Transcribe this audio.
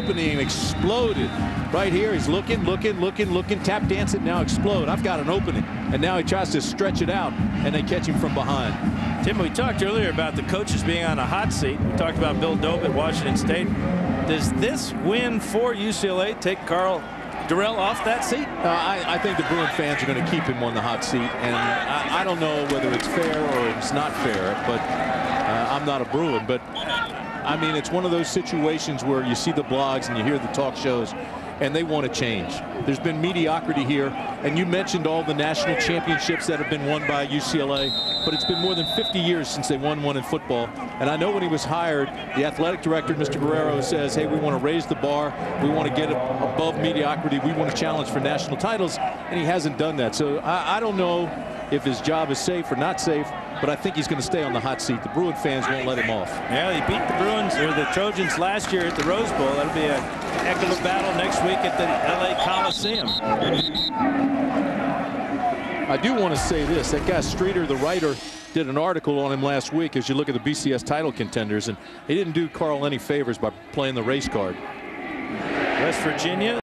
opening and exploded. Right here, he's looking, looking, looking, looking, tap dancing, now explode. I've got an opening. And now he tries to stretch it out, and they catch him from behind. Tim, we talked earlier about the coaches being on a hot seat. We talked about Bill Doba at Washington State. Does this win for UCLA take Karl Dorrell off that seat? Uh, I, I, think the Bruin fans are going to keep him on the hot seat, and I, I, don't know whether it's fair or it's not fair, but uh, I'm not a Bruin. But I mean, it's one of those situations where you see the blogs and you hear the talk shows, and they want to change. There's been mediocrity here, and you mentioned all the national championships that have been won by UCLA, but it's been more than 50 years since they won one in football. And I know when he was hired, the athletic director, Mr. Guerrero, says, hey, we want to raise the bar. We want to get above mediocrity. We want to challenge for national titles, and he hasn't done that. So I, I don't know if his job is safe or not safe, but I think he's going to stay on the hot seat. The Bruin fans won't let him off. Yeah, he beat the Bruins or the Trojans last year at the Rose Bowl. That'll be a heck of a battle next week at the L.A. Coliseum. I do want to say this. That guy Streeter, the writer, did an article on him last week as you look at the BCS title contenders, and he didn't do Karl any favors by playing the race card. West Virginia.